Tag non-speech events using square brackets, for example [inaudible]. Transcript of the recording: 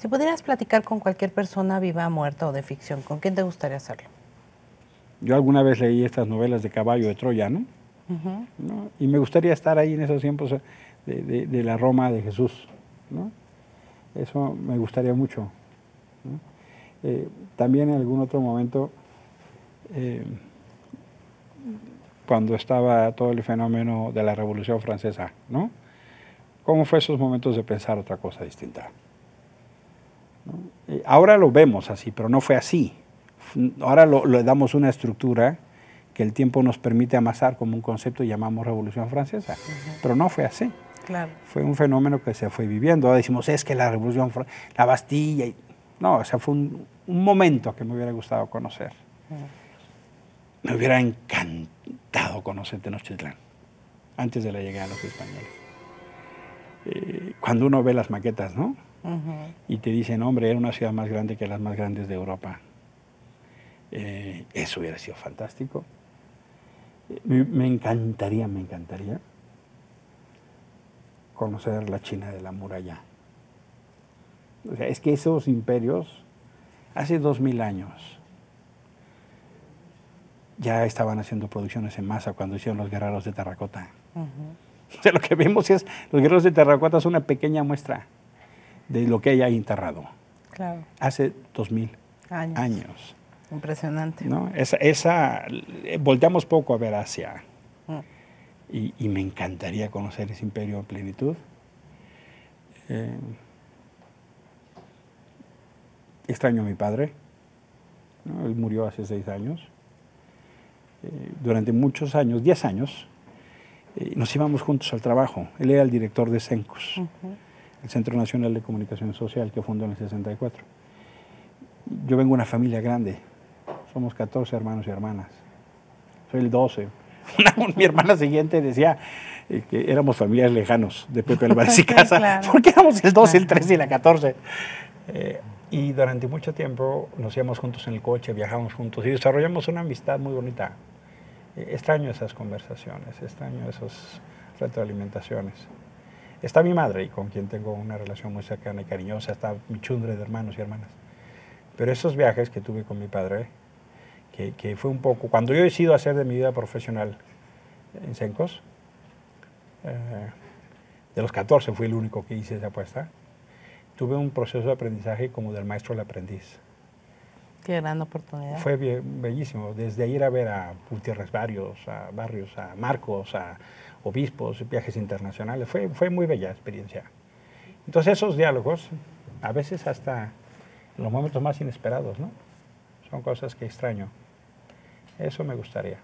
Si pudieras platicar con cualquier persona viva, muerta o de ficción, ¿con quién te gustaría hacerlo? Yo alguna vez leí estas novelas de Caballo de Troya, ¿no? Y me gustaría estar ahí en esos tiempos de, la Roma de Jesús, ¿no? Eso me gustaría mucho. Eh, también en algún otro momento, eh, cuando estaba todo el fenómeno de la Revolución Francesa, ¿no? ¿Cómo fue esos momentos de pensar otra cosa distinta? Eh, ahora lo vemos así, pero no fue así. Ahora le damos una estructura que el tiempo nos permite amasar como un concepto y llamamos Revolución Francesa, pero no fue así. Claro. Fue un fenómeno que se fue viviendo. Ahora decimos, es que la Revolución, la Bastilla... No, o sea, fue un, momento que me hubiera gustado conocer. Me hubiera encantado conocer Tenochtitlán, antes de la llegada de los españoles. Eh, cuando uno ve las maquetas, ¿no? Y te dicen, hombre, era una ciudad más grande que las más grandes de Europa. Eh, eso hubiera sido fantástico. Me, encantaría, me encantaría conocer la China de la muralla. O sea, es que esos imperios, hace dos mil años, ya estaban haciendo producciones en masa cuando hicieron los guerreros de terracota. [laughs] O sea, lo que vemos es, los guerreros de terracota son una pequeña muestra de lo que hay ahí enterrado. Claro. Hace dos mil años. Impresionante. ¿no? Esa, esa, volteamos poco a ver Asia. Mm. Y, me encantaría conocer ese imperio en plenitud. Eh, extraño a mi padre. Él murió hace seis años. Eh, durante muchos años, diez años, eh, nos íbamos juntos al trabajo. Él era el director de Sencos el Centro Nacional de Comunicación Social que fundó en el 64. Yo vengo de una familia grande, somos 14 hermanos y hermanas, soy el 12. [laughs] Mi hermana siguiente decía eh, que éramos familiares lejanos de Pepe Álvarez y [laughs] Casa, porque éramos el 12, el 13 y la 14. Eh, y durante mucho tiempo nos íbamos juntos en el coche, viajamos juntos y desarrollamos una amistad muy bonita. Eh, extraño esas conversaciones, extraño esas retroalimentaciones. Está mi madre, y con quien tengo una relación muy cercana y cariñosa, está mi chundre de hermanos y hermanas. Pero esos viajes que tuve con mi padre, que, fue un poco, cuando yo he decidido hacer de mi vida profesional en Sencos, eh, de los 14 fui el único que hice esa apuesta, tuve un proceso de aprendizaje como del maestro al aprendiz. Gran oportunidad. Fue bellísimo, desde ir a ver a Gutiérrez Barrios, a Barrios, a Marcos, a obispos, viajes internacionales. Fue, fue muy bella experiencia. Entonces esos diálogos, a veces hasta los momentos más inesperados, ¿no? Son cosas que extraño. Eso me gustaría.